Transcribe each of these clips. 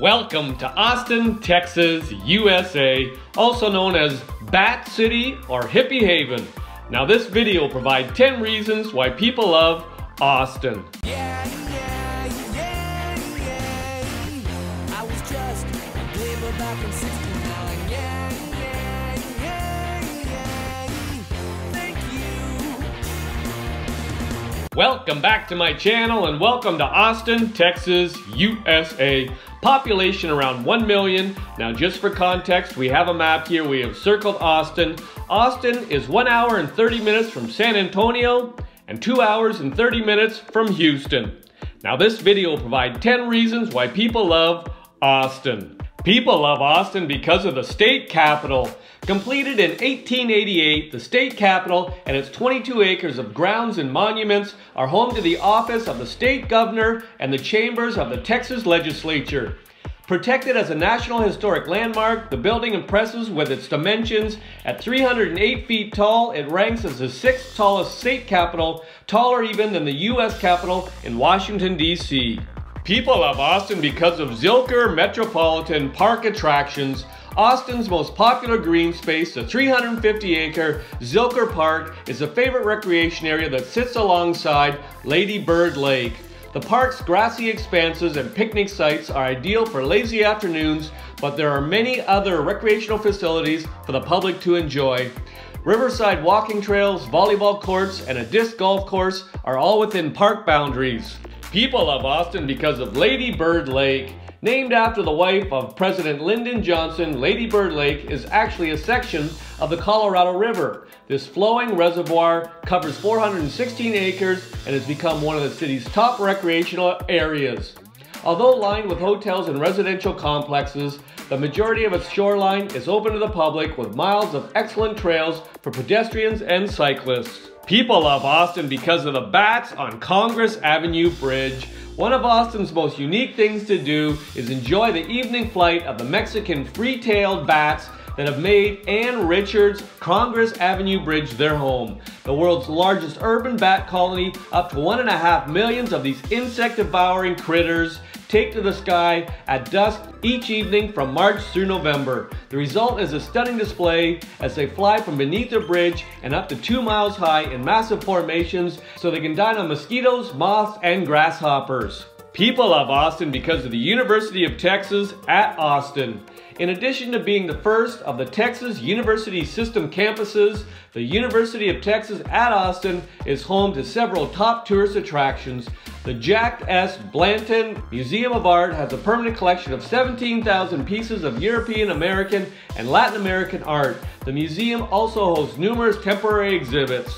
Welcome to Austin, Texas, USA, also known as Bat City or Hippie Haven. Now this video will provide 10 reasons why people love Austin. Yeah, yeah, yeah, yeah. I was just a back in 69. Yeah, yeah, yeah, yeah. Thank you. Welcome back to my channel and welcome to Austin, Texas, USA. Population around 1 million. Now just for context, we have a map here. We have circled Austin. Austin is 1 hour and 30 minutes from San Antonio and 2 hours and 30 minutes from Houston. Now this video will provide 10 reasons why people love Austin. People love Austin because of the state capitol. Completed in 1888, the state capitol and its 22 acres of grounds and monuments are home to the office of the state governor and the chambers of the Texas legislature. Protected as a National Historic Landmark, the building impresses with its dimensions. At 308 feet tall, it ranks as the sixth tallest state capitol, taller even than the U.S. Capitol in Washington, D.C. People love Austin because of Zilker Metropolitan Park attractions. Austin's most popular green space, the 350 acre Zilker Park, is a favorite recreation area that sits alongside Lady Bird Lake. The park's grassy expanses and picnic sites are ideal for lazy afternoons, but there are many other recreational facilities for the public to enjoy. Riverside walking trails, volleyball courts, and a disc golf course are all within park boundaries. People love Austin because of Lady Bird Lake. Named after the wife of President Lyndon Johnson, Lady Bird Lake is actually a section of the Colorado River. This flowing reservoir covers 416 acres and has become one of the city's top recreational areas. Although lined with hotels and residential complexes, the majority of its shoreline is open to the public with miles of excellent trails for pedestrians and cyclists. People love Austin because of the bats on Congress Avenue Bridge. One of Austin's most unique things to do is enjoy the evening flight of the Mexican free-tailed bats that have made Ann Richards Congress Avenue Bridge their home. The world's largest urban bat colony, up to one and a half millions of these insect-devouring critters take to the sky at dusk each evening from March through November. The result is a stunning display as they fly from beneath the bridge and up to two miles high in massive formations so they can dine on mosquitoes, moths, and grasshoppers. People love Austin because of the University of Texas at Austin. In addition to being the first of the Texas University System campuses, the University of Texas at Austin is home to several top tourist attractions. The Jack S. Blanton Museum of Art has a permanent collection of 17,000 pieces of European American and Latin American art. The museum also hosts numerous temporary exhibits.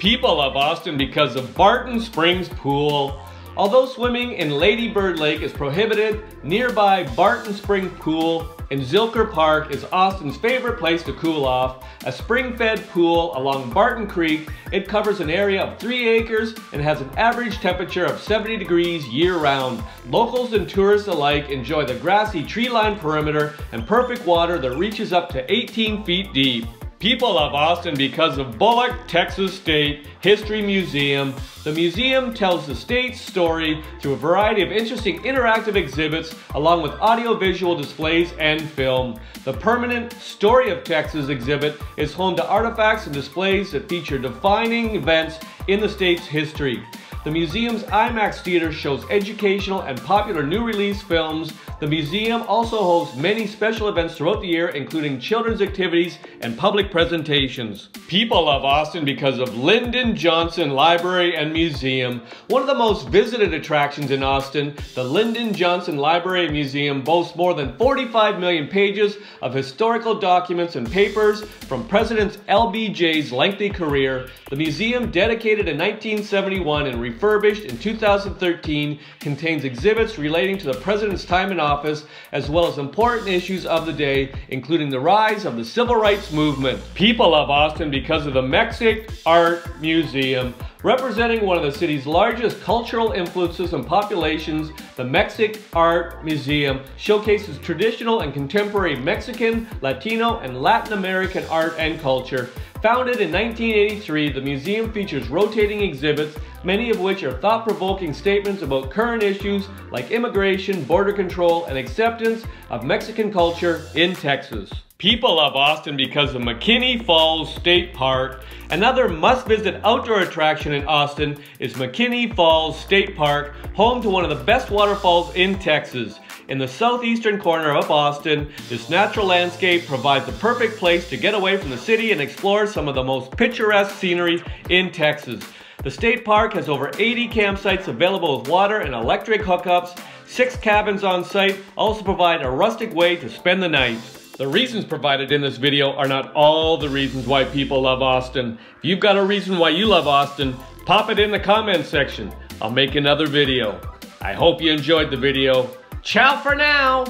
People love Austin because of Barton Springs Pool. Although swimming in Lady Bird Lake is prohibited, nearby Barton Spring Pool in Zilker Park is Austin's favorite place to cool off. A spring-fed pool along Barton Creek, it covers an area of 3 acres and has an average temperature of 70 degrees year-round. Locals and tourists alike enjoy the grassy tree-lined perimeter and perfect water that reaches up to 18 feet deep. People love Austin because of Bullock, Texas State History Museum. The museum tells the state's story through a variety of interesting interactive exhibits along with audiovisual displays and film. The permanent Story of Texas exhibit is home to artifacts and displays that feature defining events in the state's history. The museum's IMAX theater shows educational and popular new release films. The museum also hosts many special events throughout the year, including children's activities and public presentations. People love Austin because of Lyndon Johnson Library and Museum. One of the most visited attractions in Austin, the Lyndon Johnson Library and Museum boasts more than 45 million pages of historical documents and papers from President LBJ's lengthy career. The museum, dedicated in 1971 and refurbished in 2013, contains exhibits relating to the president's time in office, as well as important issues of the day, including the rise of the civil rights movement. People love Austin because of the Mexic Art Museum. Representing one of the city's largest cultural influences and populations, the Mexic Art Museum showcases traditional and contemporary Mexican, Latino, and Latin American art and culture. Founded in 1983, the museum features rotating exhibits, many of which are thought provoking statements about current issues like immigration, border control, and acceptance of Mexican culture in Texas. People love Austin because of McKinney Falls State Park. Another must visit outdoor attraction in Austin is McKinney Falls State Park, home to one of the best waterfalls in Texas. In the southeastern corner of Austin, this natural landscape provides the perfect place to get away from the city and explore some of the most picturesque scenery in Texas. The state park has over 80 campsites available with water and electric hookups. Six cabins on site also provide a rustic way to spend the night. The reasons provided in this video are not all the reasons why people love Austin. If you've got a reason why you love Austin, pop it in the comment section. I'll make another video. I hope you enjoyed the video. Ciao for now!